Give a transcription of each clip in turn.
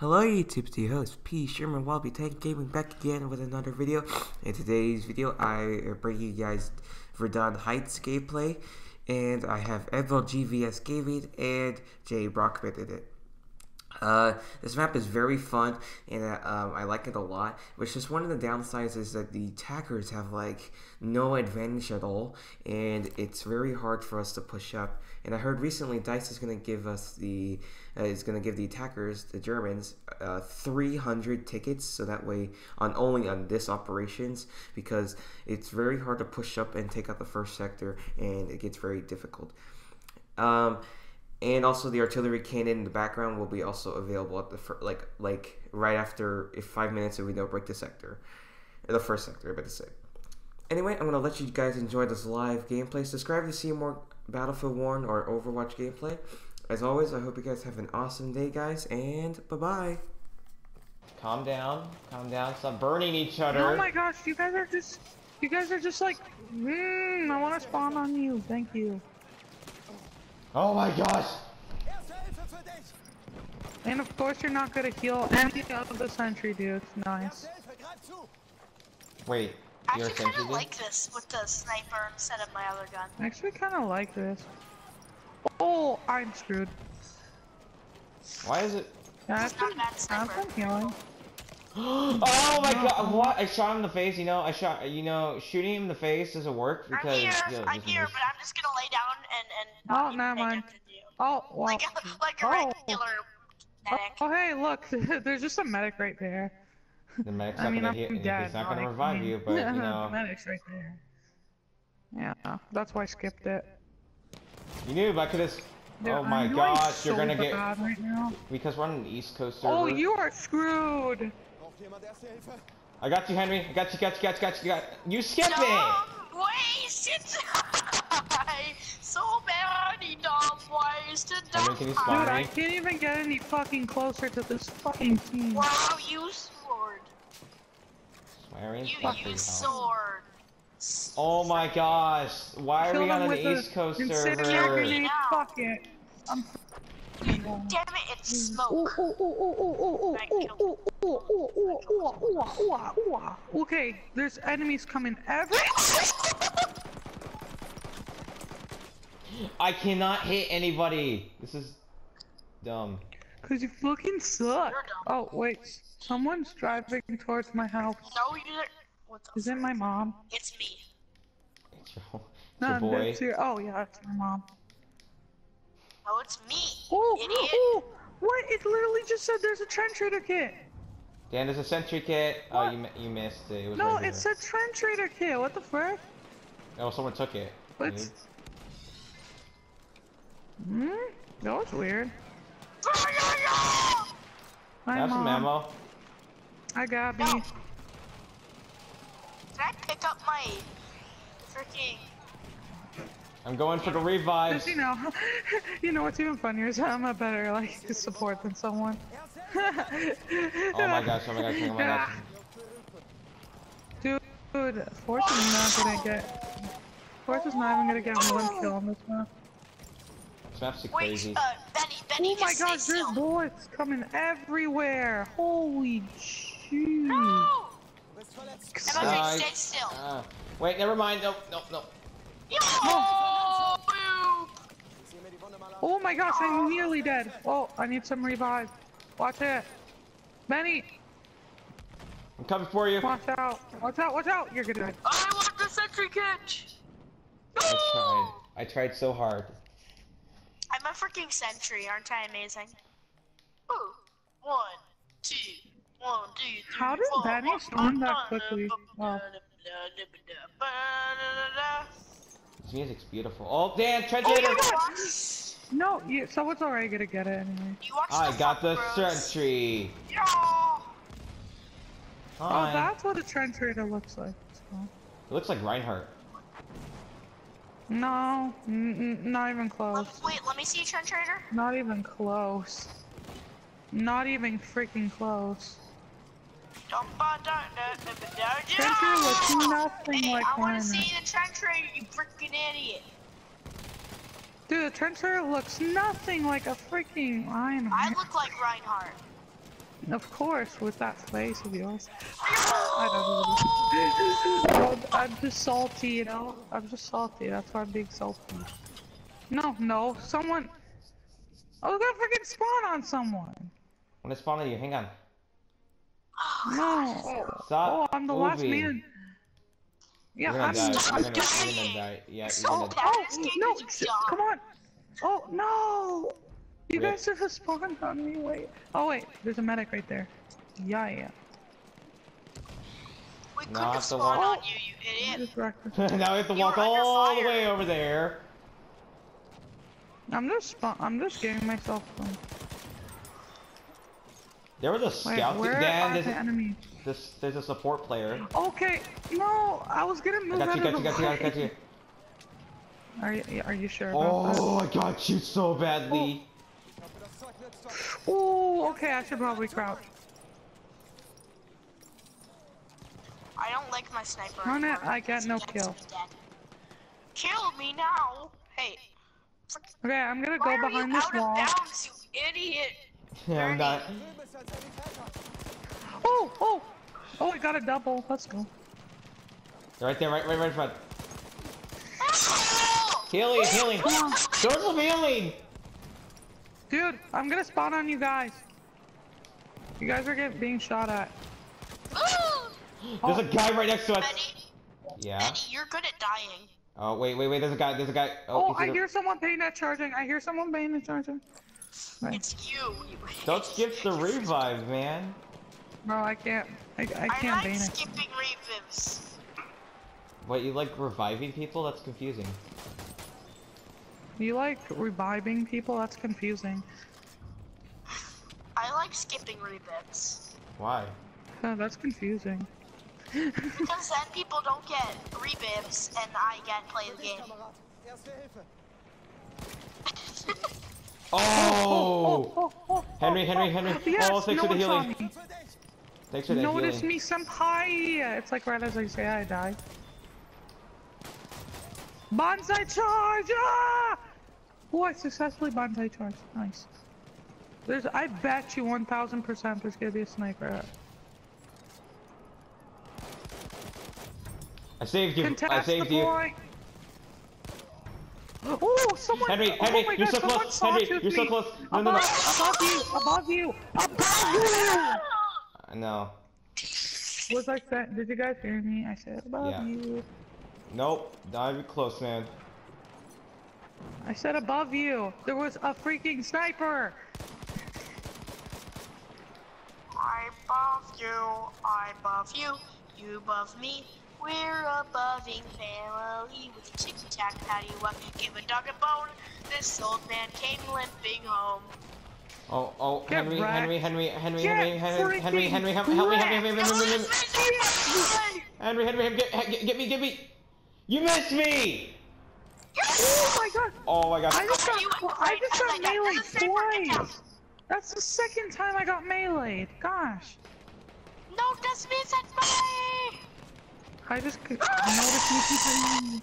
Hello YouTube, your host P. Sherman Wallaby Tank Gaming back again with another video. In today's video, I bring you guys Verdun Heights gameplay, and I have Edvil GVS Gaming and Jay Brockman in it. Uh, this map is very fun and uh, um, I like it a lot. Which is one of the downsides is that the attackers have like no advantage at all, and it's very hard for us to push up. And I heard recently Dice is going to give us the uh, is going to give the attackers, the Germans, uh, 300 tickets, so that way on only on this operations because it's very hard to push up and take out the first sector, and it gets very difficult. Um, and also the artillery cannon in the background will be also available at the fir- like like right after if five minutes if we don't break the sector, the first sector, I to say. Anyway, I'm gonna let you guys enjoy this live gameplay. Subscribe to see more Battlefield 1 or Overwatch gameplay. As always, I hope you guys have an awesome day, guys, and bye bye. Calm down, calm down. Stop burning each other. Oh my gosh, you guys are just, you guys are just like, mmm, I want to spawn on you. Thank you. Oh my gosh. And of course, you're not gonna heal any of the sentry dudes. Nice. Wait, I you're actually kind of like this with the sniper instead of my other gun. I actually kind of like this. Oh, I'm screwed. Why is it? Yeah, It's I've not been, a bad I've sniper. been healing. oh my god, what? I shot him in the face, you know, I shot, you know, shooting him in the face doesn't work because, I'm here, yo, I'm here, miss. but I'm just gonna lay down and and Oh, not even never mind. attention to you. Oh, well. Like a, like a Oh. regular medic. Oh, hey, look, there's just a medic right there. The medic's I not mean, gonna I'm hit, dead. he's not gonna like, revive I mean, you, but, you the know, medic's right there. Yeah, that's why I skipped it. you knew, but I could've, Dude, oh my I'm doing gosh, you're gonna get, bad right now. because we're on an East Coast oh, server. Oh, you are screwed. I got you, Henry, I got you, got you, got you, got you, got you, skipped it! Dumb wasted time. so many dumb wasted Henry, can you Dude, spawn I can't even get any fucking closer to this fucking team. Wow, you sword. Swearing? You Fuck you, you hell. sword. Oh my gosh, why are Kill we on them an East Coast incendiary server? grenade. Now. Fuck it. I'm Damn it, it's smoke. Okay, there's enemies coming every. I cannot hit anybody. This is dumb. Cause you fucking suck. Oh wait, someone's driving towards my house. No, you didn't. What? Is it my mom? It's me. It's your, it's No, your boy. that's your. Oh yeah, it's my mom. No, it's me. Oh, Idiot. oh, what? It literally just said there's a trench raider kit. Dan, there's a sentry kit. Oh, you you missed it. It was No, right it said trench raider kit. What the frick? Oh, someone took it. What's? dude. Hmm? That was weird. Hi, Have some mom. ammo. Hi, Gabby. No. Did I pick up my freaking? I'm going for the revives. Just, you know, you know what's even funnier is I'm a better like support than someone. Oh my gosh, oh my gosh, oh my gosh. Dude, Force is not gonna get. Force is not even gonna get one kill on this map. This map's too Wait, crazy. uh, Benny, Benny, Oh my just stay gosh, there's still. bullets coming everywhere. Holy shoot. No! Uh, Emma, stay still. uh, wait, never mind. No, no, no. Yo! Oh my gosh, I'm nearly dead. Oh, I need some revive. Watch it. Benny, I'm coming for you. watch out. Watch out, watch out. You're gonna die. I want the sentry kit. I tried. I tried so hard. I'm a freaking sentry, aren't I amazing? Ooh. One, two, one, two, three, How did four. Benny storm that quickly? Wow. This music's beautiful. Oh, Dan, trench Oh my god! No, you, someone's already gonna get it anyway. You watch I got the Fuck Bros. sentry. Yeah. Oh, that's what a trench raider looks like. So. It looks like Reinhardt. No, n- n- not even um, close. Let- Wait, let me see a trench raider. Not even close. Not even freaking close. Trench raider looks nothing Hey, like I want Reinhardt. to see the trench raider, you freaking idiot. Dude, the trench raider looks nothing like a freaking I Reinhardt. look like Reinhardt. Of course, with that face of yours. I don't know. I'm just salty, you know? I'm just salty. That's why I'm being salty. No, no. Someone. I was gonna freaking spawn on someone. I'm gonna spawn on you. Hang on. No. Stop. Oh, I'm the last man. Yeah, You're I'm. gonna die. I'm You're gonna, you're dying. gonna die. Yeah, So you're gonna bad. Oh, no! is a s- job. Come on! Oh, no! You Rip. guys just spawned on me. Wait. Oh, wait. There's a medic right there. Yeah, yeah. We couldn't No, have have spawned on you, you idiot. Now we have to You walk all the way over there. I'm just spawn. I'm just getting myself. From... There was a Wait, scout. where Dan, are there's, the enemies? this, there's a support player. Okay. No, I was gonna I move got out you, of got you, the got you, got you, got way. you. Are you? Are you sure about Oh, I got you so badly. that? Oh, okay. I should probably crouch. I don't like my sniper. Darn it. I got no kill. Kill me now! Hey, Okay, I'm gonna why go are behind you this out wall. of bounds, you idiot? Yeah, I'm not. Oh, oh, oh! I got a double. Let's go. Right there, right, right, right in front. Oh! Healing, healing. Come on, Doors healing. dude. I'm gonna spawn on you guys. You guys are getting being shot at. Ah! There's a guy right next to us. Eddie, Yeah. Eddie, you're good at dying. Oh, wait, wait, wait. There's a guy. There's a guy. Oh, oh he's I hear someone paying that charging. I hear someone paying that charging. Right. It's you. you Don't skip the revive, man. Bro, I can't. I, I I can't like bane it. skipping revives. Wait, you like reviving people? That's confusing. You like reviving people? That's confusing. I like skipping revives. Why? Huh, that's confusing. Because then people don't get revives and I get to play the game. Oh! oh, oh, Henry, Henry, Henry. Yes, Oh, thanks no for the healing. me. Thanks for the Notice healing. me, senpai. It's like right as I say I die. Bonsai charge! Ah! Oh, I successfully bonsai charge. Nice. There's, I bet you 1,000% there's gonna be a sniper. I saved you. I saved you. point. Oh, someone! Henry, oh Henry, my you're God, so close. Henry, you're so close. No, no, no. Above, above you, above you, above you! No. Was I saying? Did you guys hear me? I said above Yeah. you. Nope. Not even close, man. I said above you. There was a freaking sniper. I above you, I above you, you above me. We're a buzzing family with a tic tac patty whack. Give a dog a bone. This old man came limping home. Oh, oh, Get Henry, wrecked. Henry, Henry, Henry, Get Henry, Henry, Henry, freaking Henry, help me, help me, help me, help me, That help me, was help me, amazing! Henry, Henry, Henry, get, get, get me, get me. You missed me. Oh my god! Oh my gosh. I just Oh, you got, went I just right got as I got meleeed to the sniper, get down. twice. That's the second time I got meleeed. Gosh. No, that's me, that's me! I just could notice me keeping.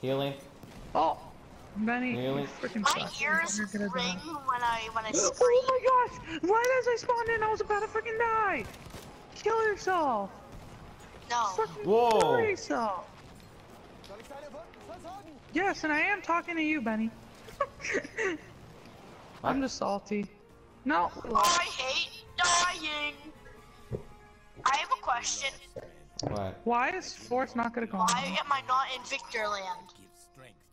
Healing. Oh, Benny, Really? My ears ring die. when I when I oh scream. Oh my gosh! Right as I spawned in, I was about to freaking die. Kill yourself. No. Fucking Whoa. kill yourself. Yes, and I am talking to you, Benny. I'm just salty. No. Oh, I hate dying. I have a question. What? Why is Force not gonna go on? Why am I not in Victorland?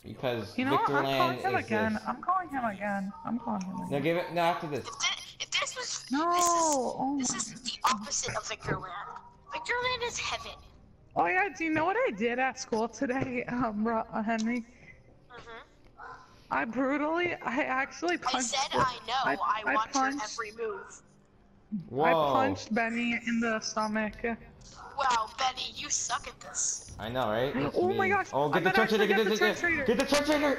Because You know what? I'm calling him is again. this. I'm calling him again. I'm calling him Now again. give it. Now after this. If this, if this was No, this is oh this is the opposite of Victorland. Victorland is heaven. Oh yeah, do you know what I did at school today, um, Ro- uh, Henry? hmm I brutally, I actually punched. I said the- I know. I, I watch your punched- every move. Whoa. I punched Benny in the stomach. Wow, Betty, you suck at this. I know, right? It's Oh my gosh, Oh, I get the might trench actually get get the the trench raider. Get the trench raider.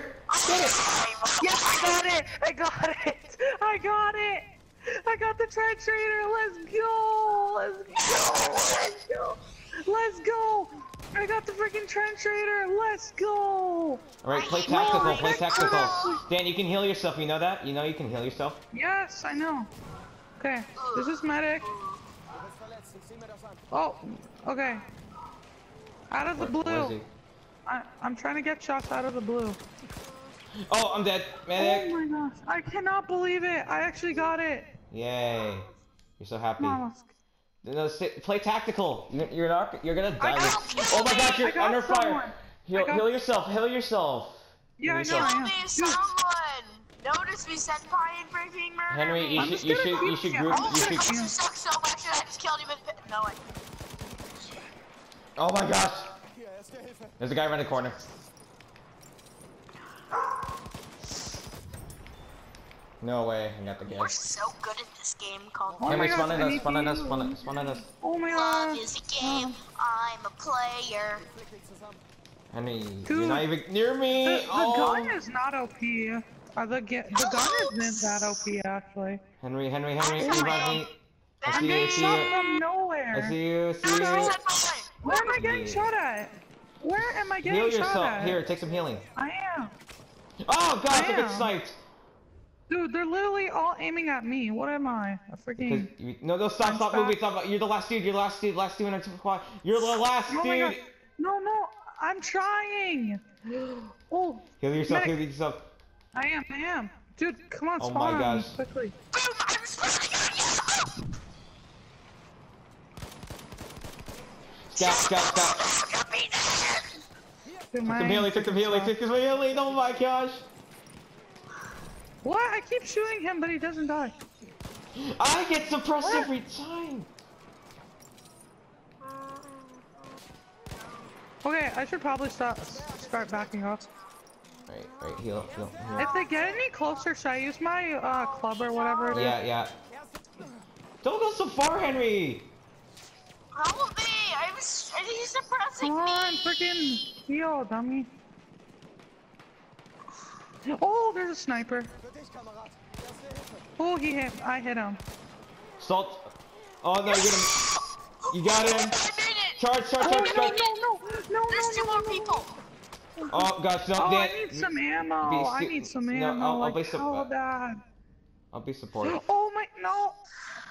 Yes, I got it! I got it! I got it! I got the trench raider! Let's go! Let's go! Let's go! Let's go! I got the freaking trench raider! Let's go! All right, play tactical. Play tactical. Dan, you can heal yourself. You know that? You know you can heal yourself. Yes, I know. Okay, this is medic. Oh, okay. Out of the Where- where blue. he? I, I'm trying to get shots out of the blue. Oh, I'm dead. Medic. Oh my gosh, I cannot believe it. I actually got it. Yay. You're so happy. Come No, sit, play tactical. You're, not. You're gonna die. oh my gosh, you're under someone. fire. Heal, got- heal yourself. Heal yourself. Yeah, I know. Yourself. Notice me, senpai, and freaking murder Henry, you I'm should, you should, you should group, Oh, you should. gonna- you suck so much that I just killed him in No, I... Oh my gosh. There's a guy around the corner. No way, I got the We're so good at this game called Oh my Henry, spawn at us, need spawn at us, you. spawn at, spawn at us. Oh my god! Love is a game, I'm a player. Henry, Dude, you're not even near me. The, the oh. gun is not OP. Uh, the, ga- the gun isn't that OP actually. Henry, Henry, Henry, I'm revive me. I I'm see you, I getting see shot you. from nowhere. I see you, I see you. Where am I getting Yeah. shot at? Where am I getting Heal shot yourself. at? Here, take some healing. I am. Oh gosh, I get sniped. Dude, they're literally all aiming at me. What am I? A freaking. you, no, no, stop, I'm stop stuck. moving, stop. You're the last dude. You're the last dude. Last dude in our squad. You're the last Oh dude. No, no. I'm trying. Oh, Heal yourself. Medic. Heal yourself. I am. I am. Dude, come on, Oh spawn my gosh. quickly. Boom! I'm spawning Scout, scout, scout. Took my healing. Took some healing. Took some healing. Oh my gosh. What? I keep shooting him, but he doesn't die. I get suppressed What? every time. Okay, I should probably stop, start backing off. Right, right. Heal, heal, heal. If they get any closer, should I use my uh, club or whatever it is? Yeah, yeah. Don't go so far, Henry. Help me! I was. He's suppressing Come on, freaking heal, dummy. Oh, there's a sniper. Oh, he hit. I hit him. Salt. Oh no, you get him. You got him. I made it! Charge, charge, Oh, charge, no, charge. no, no, no, There's no, two no, more no, people! Oh gosh, no, Oh, Dan. I need some ammo. Be I need some no, ammo. I'll- I'll like be sup- oh, uh, hell bad. I'll be supportive. Oh my, no.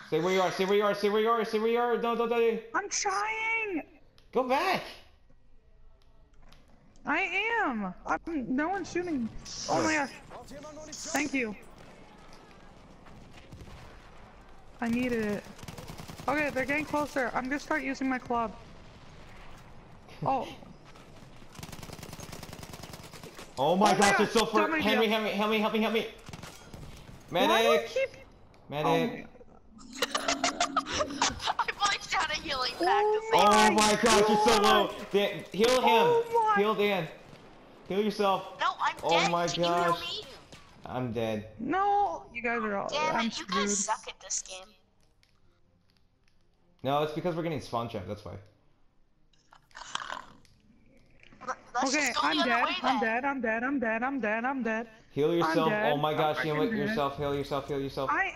Stay where you are. Stay where you are. Stay where you are. Stay where you are. No, no, no. I'm trying. Go back. I am. I'm, no one's shooting. me. Oh my gosh. Thank you. I needed it. Okay, they're getting closer. I'm gonna start using my club. Oh, Oh my Oh my gosh, gosh, it's so far. dumb idea. Henry, Henry, help me, help me, help me. why do I Medic, keep? medic. I placed down a healing oh pack Oh to save Oh my my gosh, you're so low. Dan, heal oh him. Oh my- Heal Dan. Heal yourself. No, I'm Oh dead. my Can you heal gosh. me? I'm dead. No, you guys are all. Damn I'm it, you guys suck at this game. No, it's because we're getting spawn trapped. That's why. Let- Let's Okay, just go I'm the other dead. way I'm then. dead. I'm dead. I'm dead. I'm dead. I'm dead. Heal yourself. dead. Oh my gosh, heal freaking dead. yourself. Heal yourself. Heal yourself. I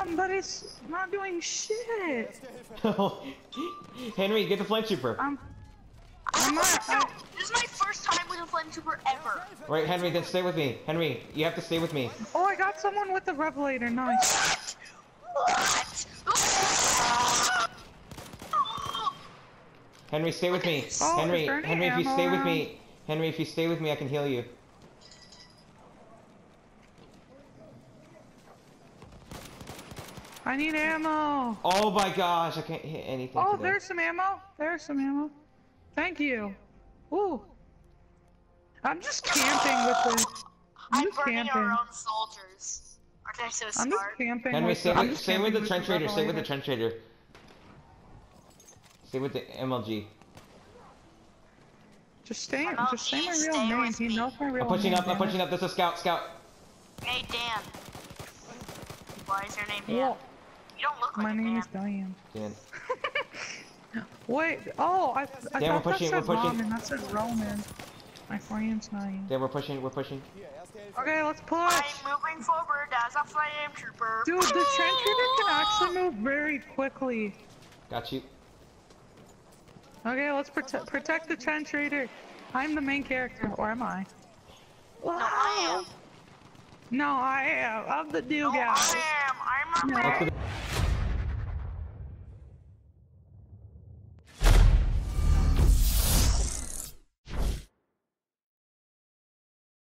am, but it's not doing shit. Henry, get the flame trooper. I'm. I'm I'm not. no, I, this is my first time with a flame trooper ever. Right, Henry, then stay with me. Henry, you have to stay with me. oh, I got someone with the revelator. Nice. What? What? Henry, stay with me. Oh, Henry, is there any Henry, if you stay with me, Henry, if you stay with me, I can heal you. I need ammo. Oh my gosh, I can't hit anything Oh, today. there's some ammo. There's some ammo. Thank you. Ooh. I'm just camping with this. I'm I'm just burning camping. our own soldiers. Aren't I so I'm just camping. Henry, with stay the, I'm with, stay with the trench raider. Stay with the trench raider. Stay with the MLG. Just stay. MLG, Just say my real stay name. He knows my real I'm pushing name. up. I'm damn pushing up. There's a scout. Scout. Hey Dan. Why is your name Dan? Well, You don't look like my name Dan. is Diane. Dan. Wait. Oh, I, I Yeah, we're thought pushing, that said we're pushing. Roman. That said Roman. My friend's name. Dan, we're pushing. We're pushing. Okay, let's push. I'm moving forward as a flame trooper. Dude, the trench raider can actually move very quickly. Got you. Okay, let's prote protect the trench raider. I'm the main character, or am I? No, I am. No, I am. I'm the new No, guy. I am. I'm my No. way. Look at